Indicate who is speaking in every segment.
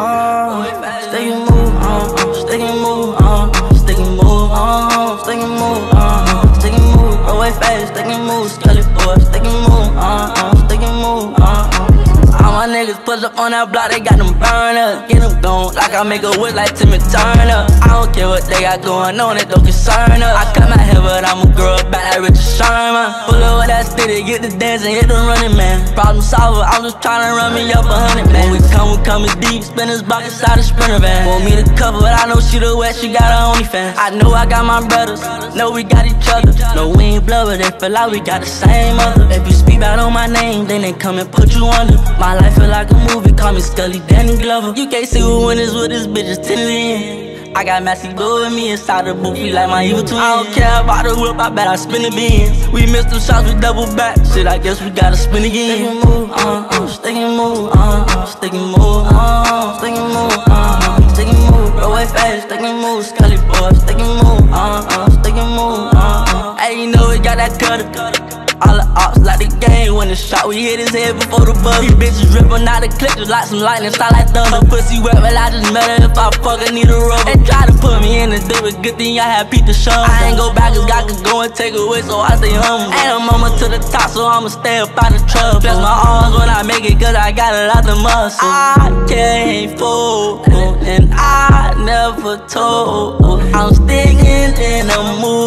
Speaker 1: on, and move on, stick and move on, stick and move on, stick and move on, stick and move, away fast, stick and move, skelly boy, stick and move on, stick and move on. All my niggas push up on that block, they got them burners. Get them gone, like I make a whip like Timmy Turner. I don't care what they got going on, it don't concern us. I cut my hair, but I'm a girl back like Richard Sherman. Pull up with that stick, get the dance and hit the running man. Problem solver, I'm just trying to run me up a hundred coming deep, spin this block inside a sprinter van. Want me to cover, but I know she the wet, she got her OnlyFans. I know I got my brothers, know we got each other. No, we ain't blood, but they feel like we got the same mother. If you speak out on my name, then they come and put you under. My life feel like a movie, call me Scully Danny Glover. You can't see who winners with this bitch, till the end. I got Massey Blue with me inside the booth, we like my evil twin. I don't care about the whip, I bet I spin the beans. We missed them shots, we double back. Shit, I guess we gotta spin again. Stick and move, uh, uh, stick and move, uh, stick and move, uh, stick and move, uh, stick and move, go away fast, stick move, Scully boy, stick move, uh, uh, move, uh. Hey, you know we got that cutter. All the ops like the game when the shot we hit his head before the buzz. These bitches ripping out the clip just like some lightning, style like thunder. Pussy wet, but I just met her if I fuck, I need a rubber. They try to put me in the dip, but good thing I had Pete the show. I ain't go back, cause God could go and take away, so I stay humble. Ain't a moment to the top, so I'ma stay up out the trouble. Bless my arms when I make it, cause I got a lot of muscle. I can't fold, and I never told. I'm sticking and I'm moving,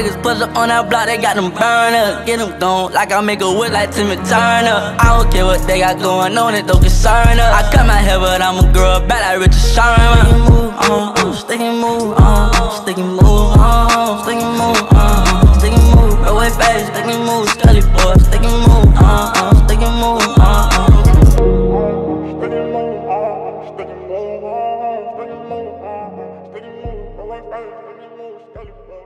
Speaker 1: All my up on that block, they got them burners. Get them gone, like I make a whip like Timmy Turner. I don't care what they got going on, it don't concern us. I cut my hair, but I'm a girl back like Richard Sherman. Move on, stick and move on, stick and move on, stick and move on, stick and move, away fast, stick move, Scully boy, stick and move on, stick and move
Speaker 2: move move move move, move, boy.